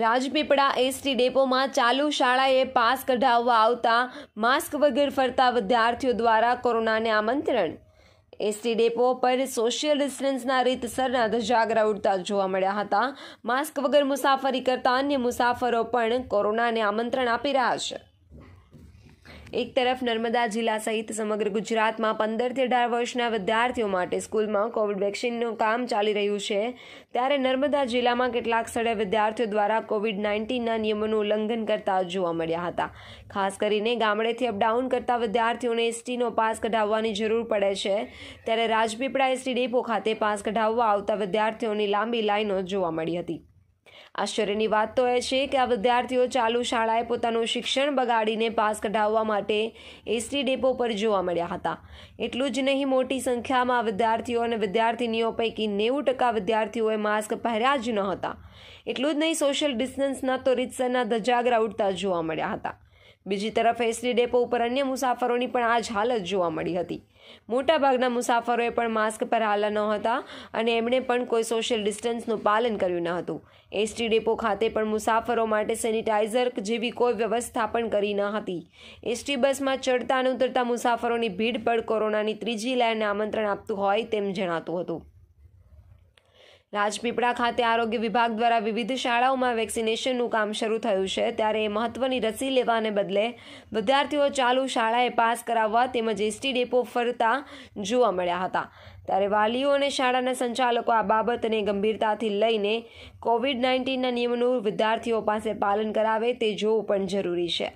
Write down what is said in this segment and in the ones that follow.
Rajpipla ST ડેપોમાં ચાલુ શાળાએ pass કઢાવવા આવતા માસ્ક વગર ફરતા વિદ્યાર્થીઓ દ્વારા કોરોનાને આમંત્રણ. એસટી ડેપો પર સોશિયલ ડિસ્ટન્સના રીતસરના ધજાગરા ઉડતા જોવા મળ્યા હતા. માસ્ક વગર મુસાફરી કરતા અન્ય મુસાફરો પણ કોરોનાને આમંત્રણ આપી રહ્યા છે. એક તરફ નર્મદા જિલ્લા સહિત સમગ્ર ગુજરાતમાં પંદરથી અઢાર વર્ષના વિદ્યાર્થીઓ માટે સ્કૂલમાં કોવિડ વેક્સિનનું કામ ચાલી રહ્યું છે. ત્યારે નર્મદા જિલ્લામાં કેટલાક સ્થળે વિદ્યાર્થીઓ દ્વારા કોવિડ નાઇન્ટીનના નિયમોનું ઉલ્લંઘન કરતા જોવા મળ્યા હતા. ખાસ કરીને ગામડેથી અપડાઉન કરતા વિદ્યાર્થીઓને એસટીનો પાસ કઢાવવાની જરૂર પડે છે. ત્યારે રાજપીપળા એસટી ડેપો ખાતે પાસ કઢાવવા આવતા વિદ્યાર્થીઓની લાંબી લાઈનો જોવા મળી હતી. આશ્ચર્યની વાત તો એ છે કે આ વિદ્યાર્થીઓ ચાલુ શાળાએ પોતાનું શિક્ષણ બગાડીને પાસ કઢાવવા માટે એસટી ડેપો પર જોવા મળ્યા હતા. એટલું જ નહીં, મોટી સંખ્યામાં વિદ્યાર્થીઓ અને વિદ્યાર્થીનીઓ પૈકી નેવું ટકા વિદ્યાર્થીઓએ માસ્ક પહેર્યા જ ન હતા એટલું જ નહીં, સોશિયલ ડિસ્ટન્સના તો રીતસરના ધજાગરા ઉડતા જોવા મળ્યા હતા. બીજી તરફ એસટી ડેપો ઉપર અન્ય મુસાફરોની પણ આ જ હાલત જોવા મળી હતી. મોટાભાગના મુસાફરોએ પણ માસ્ક પહેરાયેલા ન હતા અને એમણે પણ કોઈ સોશિયલ ડિસ્ટન્સનું પાલન કર્યું ન હતું. એસટી ડેપો ખાતે પણ મુસાફરો માટે સેનિટાઈઝર જેવી કોઈ વ્યવસ્થા પણ કરી ન હતી. એસટી બસમાં ચડતા અને ઉતરતા મુસાફરોની ભીડ પર કોરોનાની ત્રીજી લહેરને આમંત્રણ આપતું હોય તેમ જણાતું હતું. રાજપીપળા ખાતે આરોગ્ય વિભાગ દ્વારા વિવિધ શાળાઓમાં વેક્સિનેશનનું કામ શરૂ થયું છે. ત્યારે એ મહત્વની રસી લેવાને બદલે વિદ્યાર્થીઓ ચાલુ શાળાએ પાસ કરાવવા તેમજ એસટી ડેપો ફરતા જોવા મળ્યા હતા. ત્યારે વાલીઓ અને શાળાના સંચાલકો આ બાબતને ગંભીરતાથી લઈને કોવિડ નાઇન્ટીનના નિયમોનું વિદ્યાર્થીઓ પાસે પાલન કરાવે તે જોવું પણ જરૂરી છે.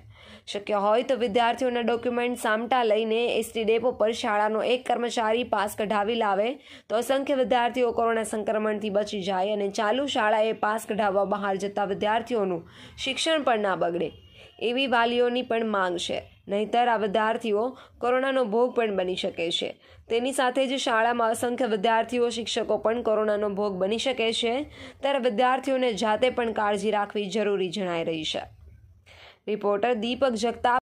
શક્ય હોય તો વિદ્યાર્થીઓના ડોક્યુમેન્ટ સામટા લઈને એસટી ડેપો પર શાળાનો એક કર્મચારી પાસ કઢાવી લાવે તો અસંખ્ય વિદ્યાર્થીઓ કોરોના સંક્રમણથી બચી જાય અને ચાલુ શાળાએ પાસ કઢાવવા બહાર જતા વિદ્યાર્થીઓનું શિક્ષણ પણ ના બગડે. એવી વાલીઓની પણ માંગ છે. નહીતર આ વિદ્યાર્થીઓ કોરોનાનો ભોગ પણ બની શકે છે. તેની સાથે જ શાળામાં અસંખ્ય વિદ્યાર્થીઓ, શિક્ષકો પણ કોરોનાનો ભોગ બની શકે છે. ત્યારે વિદ્યાર્થીઓને જાતે પણ કાળજી રાખવી જરૂરી જણાઈ રહી છે. રિપોર્ટર દીપક જગતાપ